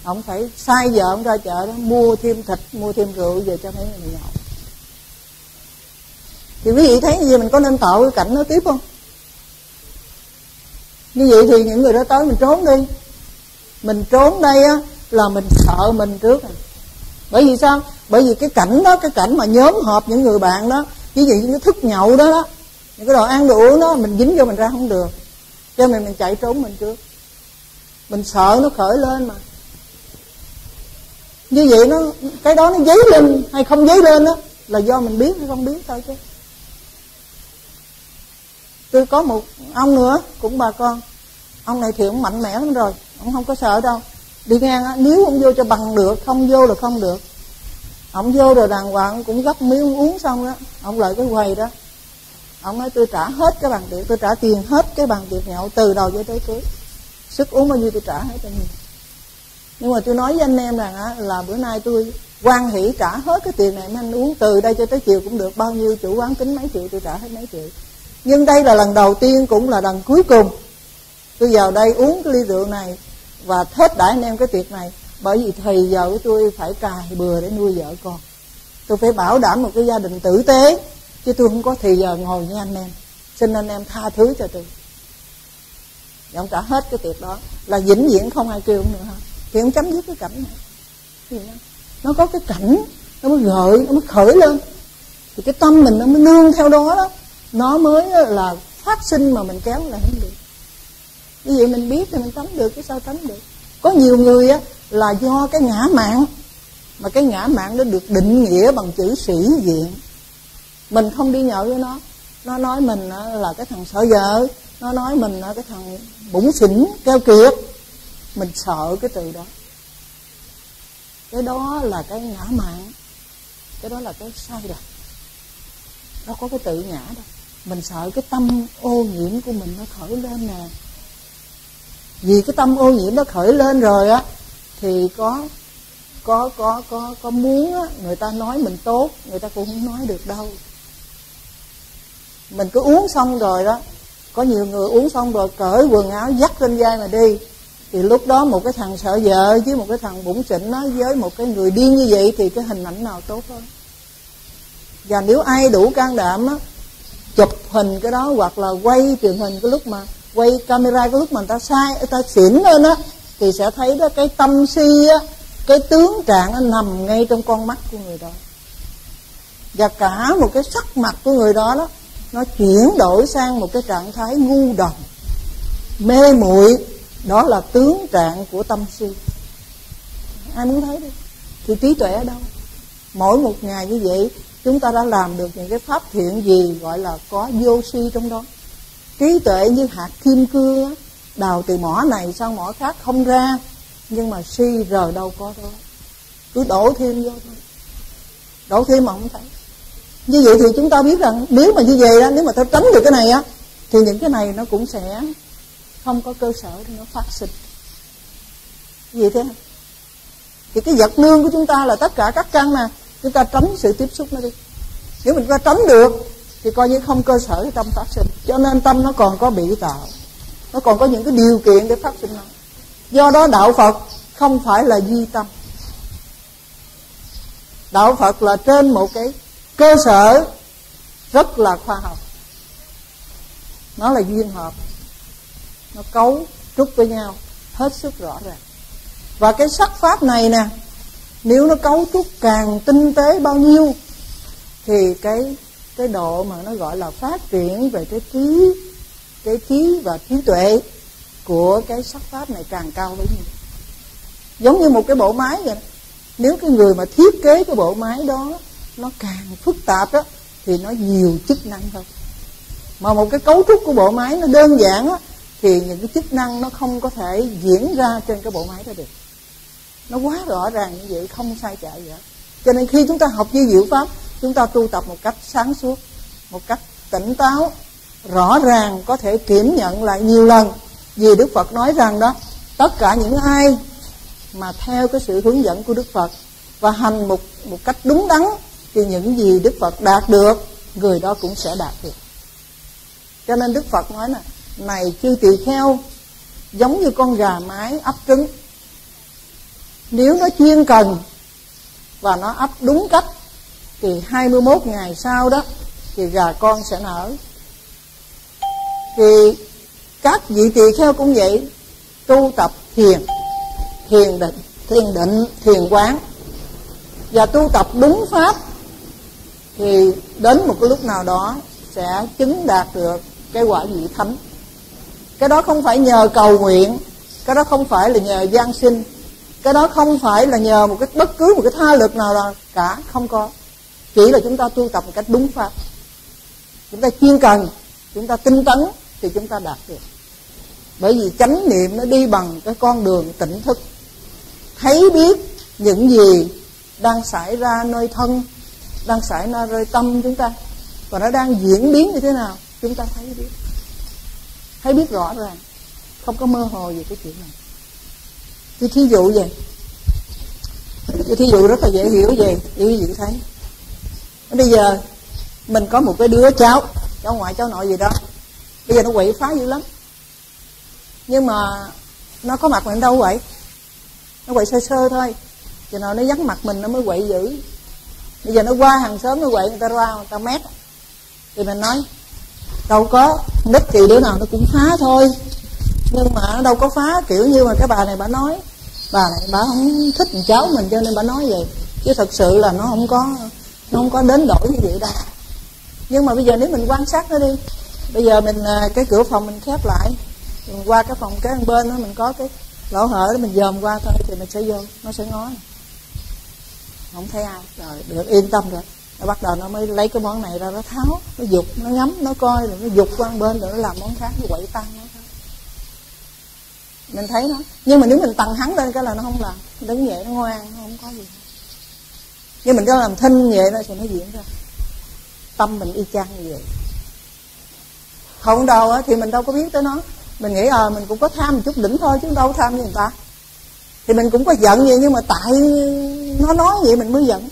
Ông phải sai vợ ông ra chợ đó, mua thêm thịt, mua thêm rượu về cho mấy người nhậu. Thì quý vị thấy như vậy, mình có nên tạo cái cảnh nó tiếp không? Như vậy thì những người đó tới mình trốn đi. Mình trốn đây á, là mình sợ mình trước à. Bởi vì sao? Bởi vì cái cảnh đó, cái cảnh mà nhóm họp những người bạn đó ví dụ như cái thức nhậu đó đó, những cái đồ ăn đồ uống đó, mình dính vô mình ra không được cho nên mình chạy trốn mình trước. Mình sợ nó khởi lên mà. Như vậy nó, cái đó nó dấy lên hay không dấy lên đó là do mình biết hay không biết thôi chứ. Tôi có một ông nữa, cũng bà con. Ông này thì ông mạnh mẽ lắm rồi, ông không có sợ đâu. Đi ngang á, nếu ông vô cho bằng được, không vô là không được. Ông vô rồi đàng hoàng, cũng gấp miếng uống xong đó ông lại cái quầy đó ông nói tôi trả hết cái bằng tiệc tôi trả tiền hết cái bằng tiệc nhậu từ đầu cho tới cuối. Sức uống bao nhiêu tôi trả hết cho mình nhưng mà tôi nói với anh em rằng á, là bữa nay tôi quan hỷ trả hết cái tiền này mà anh uống từ đây cho tới chiều cũng được bao nhiêu chủ quán tính mấy triệu tôi trả hết mấy triệu. Nhưng đây là lần đầu tiên cũng là lần cuối cùng tôi vào đây uống cái ly rượu này và hết đãi anh em cái tiệc này bởi vì thầy vợ của tôi phải cài bừa để nuôi vợ con. Tôi phải bảo đảm một cái gia đình tử tế chứ tôi không có thì giờ ngồi với anh em. Xin anh em tha thứ cho tôi. Và ông trả hết cái tiệc đó. Là vĩnh viễn không ai kêu nữa. Hả thì ông chấm dứt cái cảnh này. Nó có cái cảnh, nó mới gợi, nó mới khởi lên. Thì cái tâm mình nó mới nương theo đó đó. Nó mới ờ, là phát sinh mà mình kéo lại không được. Như vậy mình biết thì mình tránh được cái sao tránh được. Có nhiều người á, là do cái ngã mạng, mà cái ngã mạng nó được định nghĩa bằng chữ sĩ diện mình không đi nhậu với nó. Nó nói mình ờ, là cái thằng sợ vợ. Nó nói mình là cái thằng bụng xỉn keo kiệt. Mình sợ cái từ đó. Cái đó là cái ngã mạng. Cái đó là cái sai rồi nó có cái tự ngã đâu mình sợ cái tâm ô nhiễm của mình nó khởi lên nè. Vì cái tâm ô nhiễm nó khởi lên rồi á thì có có có có có muốn á, người ta nói mình tốt người ta cũng không nói được đâu mình cứ uống xong rồi đó, có nhiều người uống xong rồi cởi quần áo dắt lên vai mà đi. Thì lúc đó một cái thằng sợ vợ với một cái thằng bụng xịn nó với một cái người điên như vậy thì cái hình ảnh nào tốt hơn? Và nếu ai đủ can đảm á, chụp hình cái đó hoặc là quay truyền hình cái lúc mà quay camera cái lúc mà người ta sai, người ta xỉn lên á, thì sẽ thấy đó cái tâm si á, cái tướng trạng nó nằm ngay trong con mắt của người đó. Và cả một cái sắc mặt của người đó đó nó chuyển đổi sang một cái trạng thái ngu đần mê muội. Đó là tướng trạng của tâm si ai muốn thấy đi? Thì trí tuệ ở đâu? Mỗi một ngày như vậy, chúng ta đã làm được những cái pháp thiện gì gọi là có vô si trong đó. Trí tuệ như hạt kim cương đào từ mỏ này sang mỏ khác không ra, nhưng mà si rờ đâu có đó. Cứ đổ thêm vô thôi. Đổ thêm mà không thấy như vậy thì chúng ta biết rằng nếu mà như vậy đó, nếu mà ta tránh được cái này á, thì những cái này nó cũng sẽ không có cơ sở để nó phát sinh. Gì thế. Thì cái vật nương của chúng ta là tất cả các căn mà chúng ta tránh sự tiếp xúc nó đi. Nếu mình ta tránh được, thì coi như không cơ sở tâm phát sinh. Cho nên tâm nó còn có bị tạo. Nó còn có những cái điều kiện để phát sinh nó. Do đó đạo phật không phải là duy tâm. Đạo phật là trên một cái cơ sở rất là khoa học. Nó là duyên hợp. Nó cấu trúc với nhau hết sức rõ ràng. Và cái sắc pháp này nè, nếu nó cấu trúc càng tinh tế bao nhiêu, thì cái cái độ mà nó gọi là phát triển về cái trí cái trí và trí tuệ của cái sắc pháp này càng cao bấy nhiêu. Giống như một cái bộ máy vậy. Nếu cái người mà thiết kế cái bộ máy đó nó càng phức tạp đó thì nó nhiều chức năng hơn. Mà một cái cấu trúc của bộ máy nó đơn giản á, thì những cái chức năng nó không có thể diễn ra trên cái bộ máy đó được. Nó quá rõ ràng như vậy, không sai chạy vậy. Cho nên khi chúng ta học di diệu pháp, chúng ta tu tập một cách sáng suốt, một cách tỉnh táo, rõ ràng có thể kiểm nhận lại nhiều lần. Vì đức phật nói rằng đó, tất cả những ai mà theo cái sự hướng dẫn của đức phật và hành một một cách đúng đắn thì những gì đức phật đạt được, người đó cũng sẽ đạt được. Cho nên đức phật nói là này chư tỳ kheo, giống như con gà mái ấp trứng, nếu nó chuyên cần và nó ấp đúng cách, thì 21 ngày sau đó, thì gà con sẽ nở. Thì các vị tỳ kheo cũng vậy, tu tập thiền thiền định thiền định, thiền quán, và tu tập đúng pháp thì đến một cái lúc nào đó sẽ chứng đạt được cái quả vị thánh cái đó không phải nhờ cầu nguyện, cái đó không phải là nhờ gian sinh, cái đó không phải là nhờ một cái bất cứ một cái tha lực nào là cả, không có. Chỉ là chúng ta tu tập một cách đúng pháp. Chúng ta chuyên cần, chúng ta tinh tấn thì chúng ta đạt được. Bởi vì chánh niệm nó đi bằng cái con đường tỉnh thức. Thấy biết những gì đang xảy ra nơi thân đang xảy ra rơi tâm chúng ta. Và nó đang diễn biến như thế nào, chúng ta thấy biết. Thấy biết rõ ràng. Không có mơ hồ về cái chuyện này. Cái thí dụ vậy. Cái thí dụ rất là dễ hiểu về để quý vị thấy. Bây giờ, mình có một cái đứa cháu cháu ngoại, cháu nội gì đó. Bây giờ nó quậy phá dữ lắm. Nhưng mà nó có mặt mình đâu vậy? Nó quậy sơ sơ thôi. Chừng nào nó vắng mặt mình, nó mới quậy dữ bây giờ nó qua hàng xóm nó quậy, người ta ra, người ta mét. Thì mình nói, đâu có nít thì đứa nào nó cũng phá thôi. Nhưng mà nó đâu có phá, kiểu như mà cái bà này bà nói. Bà này bà không thích cháu mình, cho nên bà nói vậy. Chứ thật sự là nó không có, nó không có đến đổi như vậy đâu. Nhưng mà bây giờ nếu mình quan sát nó đi, bây giờ mình à, cái cửa phòng mình khép lại. Mình qua cái phòng kế bên đó, mình có cái lỗ hở đó mình dòm qua thôi, thì mình sẽ vô, nó sẽ ngó không thấy ai. Rồi được yên tâm rồi. Nó bắt đầu nó mới lấy cái món này ra nó tháo nó dục nó ngắm nó coi rồi nó dục qua bên rồi nó làm món khác nó quậy tăng. Nó mình thấy nó. Nhưng mà nếu mình tăng hắn lên cái là nó không làm. Đứng vậy nó ngoan nó không có gì. Nhưng mình cứ làm thinh vậy đó thì nó diễn ra. Tâm mình y chang như vậy. Không đâu á thì mình đâu có biết tới nó. Mình nghĩ ờ à, mình cũng có tham một chút đỉnh thôi chứ đâu có tham như người ta thì mình cũng có giận vậy, nhưng mà tại nó nói vậy mình mới giận.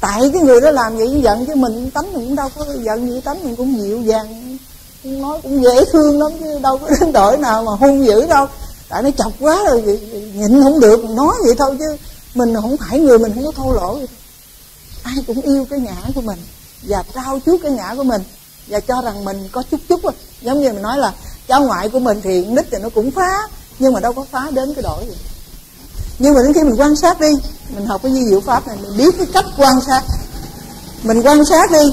Tại cái người đó làm vậy giận, chứ mình tánh mình cũng đâu có giận gì, tánh mình cũng dịu dàng, nói cũng dễ thương lắm, chứ đâu có đến đổi nào mà hung dữ đâu. Tại nó chọc quá rồi nhịn không được nói vậy thôi, chứ mình không phải người mình không có thô lỗ. Ai cũng yêu cái ngã của mình, và trao chuốt cái ngã của mình, và cho rằng mình có chút chút giống như mình nói là, cháu ngoại của mình thì nít thì nó cũng phá, nhưng mà đâu có phá đến cái đổi gì nhưng mà đến khi mình quan sát đi mình học cái di diệu pháp này mình biết cái cách quan sát. Mình quan sát đi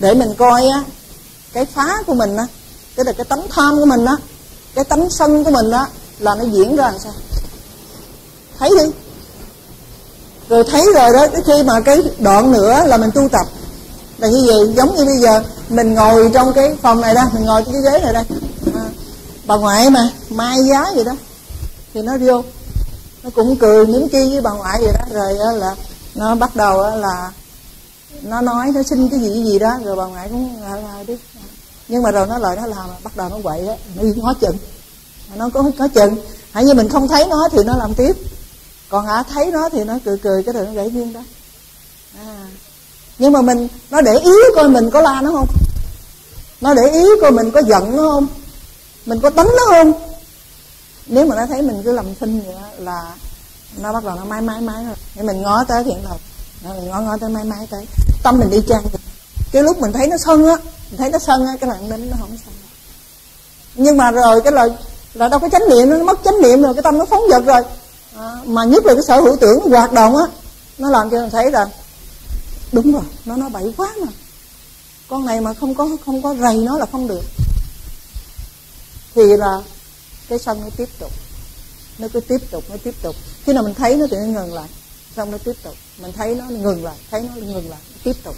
để mình coi á cái phá của mình á cái là cái tấm tham của mình á cái tấm sân của mình á là nó diễn ra làm sao? Thấy đi. Rồi thấy rồi đó cái khi mà cái đoạn nữa là mình tu tập. Là như vậy giống như bây giờ mình ngồi trong cái phòng này đó mình ngồi trên cái ghế này đây. À, bà ngoại mà mai giá vậy đó. Thì nó vô nó cũng cười mím chi với bà ngoại vậy đó. Rồi đó là nó bắt đầu là nó nói nó xin cái gì gì đó. Rồi bà ngoại cũng ờ, là, là đi. Nhưng mà rồi nó lời nó làm bắt đầu nó quậy đó nó ngó chừng. Nó có có chừng. Hãy như mình không thấy nó thì nó làm tiếp. Còn hả thấy nó thì nó cười cười cái rồi nó gãy duyên đó. À. nhưng mà mình nó để ý coi mình có la nó không? Nó để ý coi mình có giận nó không? Mình có tấn nó không? Nếu mà nó thấy mình cứ làm thinh vậy đó, là nó bắt đầu nó mái mái mái rồi. Thì mình ngó tới thiện đầu mình ngó ngó tới mái mái tới. Tâm mình đi trang cái lúc mình thấy nó sân á mình thấy nó sân á cái lần đến nó không sân. Nhưng mà rồi cái lời là đâu có chánh niệm nó mất chánh niệm rồi cái tâm nó phóng dật rồi. À, mà nhất là cái sở hữu tưởng hoạt động á nó làm cho mình thấy rằng đúng rồi nó nó bậy quá mà. Con này mà không có không có rầy nó là không được. Thì là cái sân nó tiếp tục. Nó cứ tiếp tục, nó tiếp tục. Khi nào mình thấy nó thì nó ngừng lại. Xong nó tiếp tục. Mình thấy nó ngừng lại. Thấy nó ngừng lại. Tiếp tục.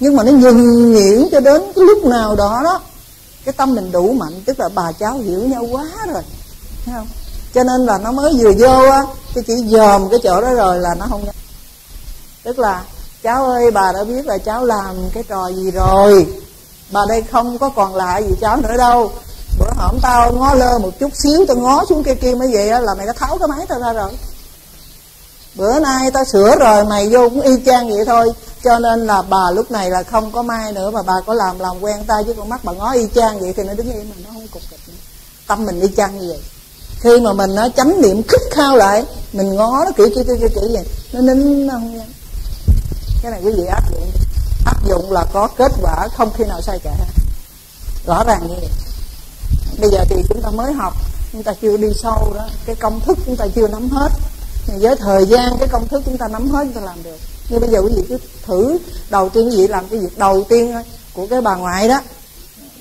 Nhưng mà nó ngừng nghiễm cho đến cái lúc nào đó đó, cái tâm mình đủ mạnh. Tức là bà cháu hiểu nhau quá rồi. Thấy không? Cho nên là nó mới vừa vô á, cái chỉ dòm cái chỗ đó rồi là nó không tức là, cháu ơi, bà đã biết là cháu làm cái trò gì rồi. Bà đây không có còn lại gì cháu nữa đâu bữa hổm tao ngó lơ một chút xíu, tao ngó xuống kia kia mới vậy đó là mày đã tháo cái máy tao ra rồi. Bữa nay tao sửa rồi, mày vô cũng y chang vậy thôi. Cho nên là bà lúc này là không có mai nữa, mà bà có làm làm quen tao chứ con mắt, bà ngó y chang vậy thì nó đứng im mà nó không cục kịch nữa. tâm mình y chang như vậy. Khi mà mình, nó chánh niệm khích khao lại, mình ngó nó kiểu kỹ kỹ kiểu vậy, nó nín, nó không nhắn cái này quý vị áp dụng. Áp dụng là có kết quả không khi nào sai cả. Rõ ràng như vậy bây giờ thì chúng ta mới học chúng ta chưa đi sâu đó. Cái công thức chúng ta chưa nắm hết. Với thời gian cái công thức chúng ta nắm hết chúng ta làm được. Nhưng bây giờ quý vị cứ thử đầu tiên quý vị làm cái việc đầu tiên của cái bà ngoại đó.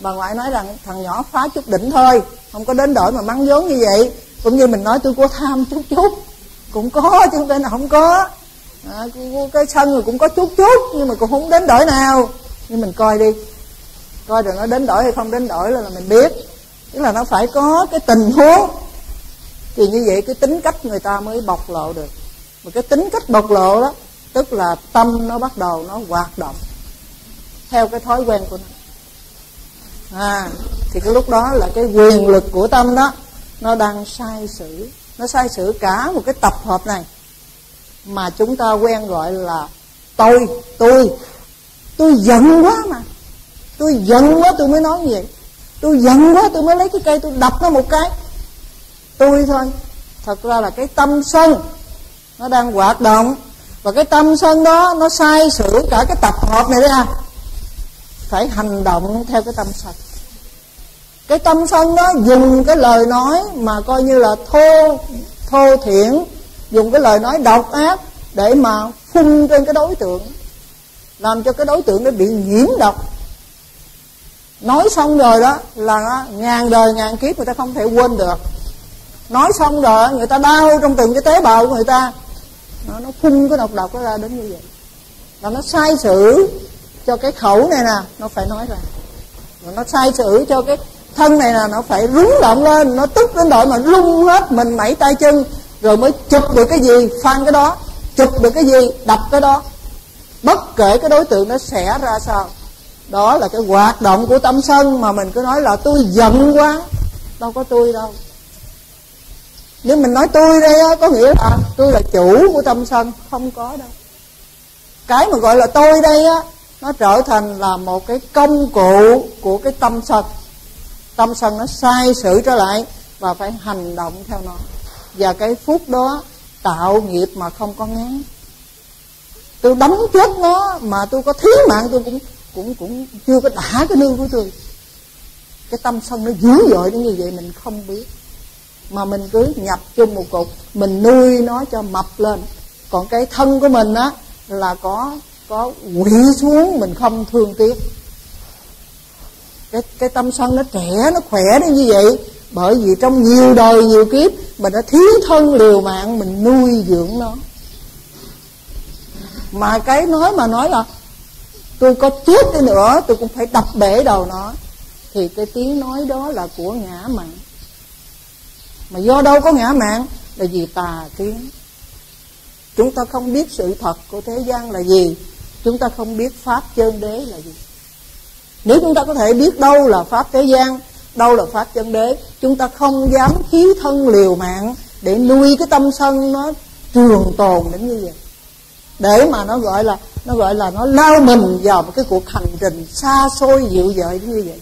Bà ngoại nói rằng thằng nhỏ phá chút đỉnh thôi không có đến đổi mà mắng vốn như vậy. Cũng như mình nói tôi có tham chút chút. Cũng có chứ không phải là không có. À, cái sân rồi cũng có chút chút nhưng mà cũng không đến đổi nào. Nhưng mình coi đi. Coi rồi nó đến đổi hay không đến đổi là, là mình biết tức là nó phải có cái tình huống. Thì như vậy cái tính cách người ta mới bộc lộ được. Mà cái tính cách bộc lộ đó, tức là tâm nó bắt đầu nó hoạt động theo cái thói quen của nó. À thì cái lúc đó là cái quyền lực của tâm đó, nó đang sai sử. Nó sai sử cả một cái tập hợp này mà chúng ta quen gọi là tôi tôi. Tôi giận quá mà. Tôi giận quá, tôi mới nói như vậy tôi giận quá, tôi mới lấy cái cây tôi đập nó một cái. Tôi thôi. Thật ra là cái tâm sân, nó đang hoạt động. Và cái tâm sân đó, nó sai sử cả cái tập hợp này đấy à. Phải hành động theo cái tâm sân. Cái tâm sân đó dùng cái lời nói mà coi như là thô thô thiển. Dùng cái lời nói độc ác để mà phun trên cái đối tượng. Làm cho cái đối tượng nó bị nhiễm độc nói xong rồi đó là ngàn đời ngàn kiếp người ta không thể quên được. Nói xong rồi người ta đau trong từng cái tế bào của người ta nó, nó phun cái độc độc đó ra đến như vậy. Là nó sai sử cho cái khẩu này nè nó phải nói ra. Và nó sai sử cho cái thân này là nó phải rúng động lên nó tức đến độ mà rung hết mình mẩy tay chân rồi mới chụp được cái gì phan cái đó chụp được cái gì đập cái đó. Bất kể cái đối tượng nó sẽ ra sao đó là cái hoạt động của tâm sân mà mình cứ nói là tôi giận quá. Đâu có tôi đâu. Nếu mình nói tôi đây á, có nghĩa là tôi là chủ của tâm sân không có đâu. Cái mà gọi là tôi đây á nó trở thành là một cái công cụ của cái tâm sân. Tâm sân nó sai sự trở lại và phải hành động theo nó. Và cái phút đó tạo nghiệp mà không có ngán. Tôi đánh chết nó mà tôi có thiếu mạng tôi cũng cũng cũng chưa có đả cái nương của tôi. Cái tâm sân nó dữ dội đến như vậy mình không biết. Mà mình cứ nhập chung một cục, mình nuôi nó cho mập lên. Còn cái thân của mình á, là có có quỷ xuống, mình không thương tiếc. Cái cái tâm sân nó trẻ, nó khỏe đến như vậy. Bởi vì trong nhiều đời, nhiều kiếp, mình đã thiếu thân liều mạng, mình nuôi dưỡng nó. Mà cái nói mà nói là tôi có chết đi nữa, tôi cũng phải đập bể đầu nó. Thì cái tiếng nói đó là của ngã mạng. Mà do đâu có ngã mạng? Là vì tà kiến. Chúng ta không biết sự thật của thế gian là gì. Chúng ta không biết pháp chân đế là gì. Nếu chúng ta có thể biết đâu là pháp thế gian, đâu là pháp chân đế, chúng ta không dám khí thân liều mạng để nuôi cái tâm sân nó trường tồn đến như vậy. Để mà nó gọi là nó gọi là nó lao mình vào một cái cuộc hành trình xa xôi dịu dợi như vậy.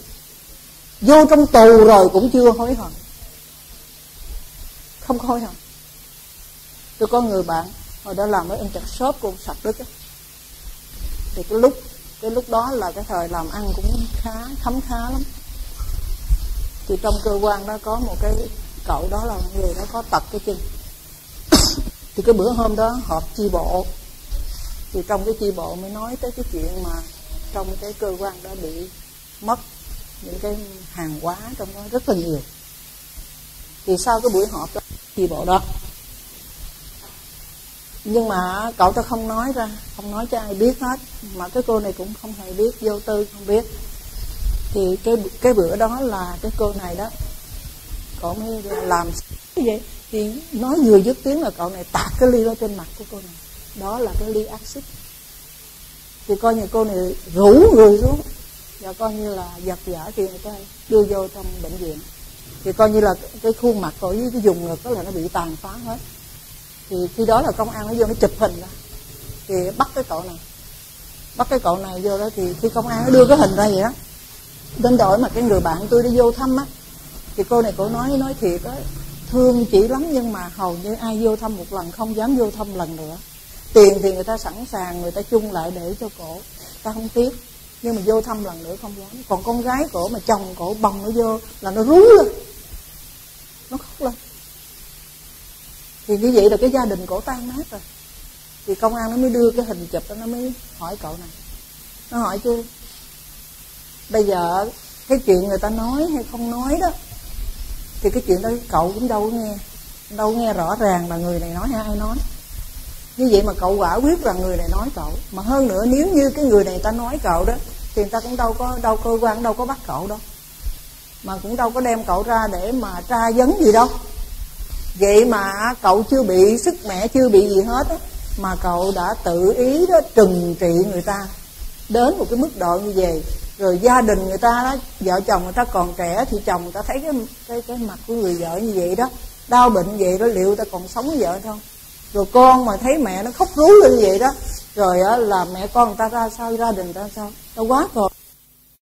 Vô trong tù rồi cũng chưa hối hận. Không hối hận. Tôi có người bạn, hồi đó làm ở internet shop của sạch đức ấy. thì cái lúc cái lúc đó là cái thời làm ăn cũng khá, khấm khá lắm. Thì trong cơ quan đó có một cái cậu đó là người đó có tật cái chân. Thì cái bữa hôm đó họp chi bộ thì trong cái chi bộ mới nói tới cái chuyện mà trong cái cơ quan đó bị mất những cái hàng hóa trong đó rất là nhiều. Thì sau cái buổi họp đó, chi bộ đó, nhưng mà cậu ta không nói ra, không nói cho ai biết hết, mà cái cô này cũng không hề biết, vô tư không biết. Thì cái cái bữa đó là cái cô này đó, cậu mới làm cái vậy? Thì nói vừa dứt tiếng là cậu này tạt cái ly đó trên mặt của cô này đó là cái ly axit thì coi như cô này rủ người xuống. Và coi như là giật giở thì người ta đưa vô trong bệnh viện. Thì coi như là cái khuôn mặt của với cái dùng ngực đó là nó bị tàn phá hết. Thì khi đó là công an nó vô nó chụp hình ra. Thì bắt cái cậu này. Bắt cái cậu này vô đó thì khi công an nó đưa cái hình ra vậy đó, đến đổi mà cái người bạn tôi đi vô thăm á, thì cô này cô nói nói thiệt á, thương chỉ lắm nhưng mà hầu như ai vô thăm một lần không dám vô thăm lần nữa tiền thì người ta sẵn sàng, người ta chung lại để cho cổ. Ta không tiếc. Nhưng mà vô thăm lần nữa không dám. Còn con gái cổ mà chồng cổ bồng nó vô là nó rú lên. Nó khóc lên. Thì như vậy là cái gia đình cổ tan nát rồi. Thì công an nó mới đưa cái hình chụp đó, nó mới hỏi cậu này. Nó hỏi chứ, bây giờ cái chuyện người ta nói hay không nói đó, thì cái chuyện đó cậu cũng đâu có nghe. Đâu nghe rõ ràng là người này nói hay ai nói như vậy mà cậu quả quyết rằng người này nói cậu. Mà hơn nữa, nếu như cái người này ta nói cậu đó, thì người ta cũng đâu có, đâu cơ quan đâu có bắt cậu đâu. Mà cũng đâu có đem cậu ra để mà tra vấn gì đâu. Vậy mà cậu chưa bị sức mẹ chưa bị gì hết á, mà cậu đã tự ý đó trừng trị người ta. Đến một cái mức độ như vậy, rồi gia đình người ta đó, vợ chồng người ta còn trẻ, thì chồng người ta thấy cái cái cái mặt của người vợ như vậy đó, đau bệnh vậy đó, liệu ta còn sống với vợ không? Rồi con mà thấy mẹ nó khóc rú lên vậy đó rồi á là mẹ con người ta ra sao gia đình ta sao nó quá rồi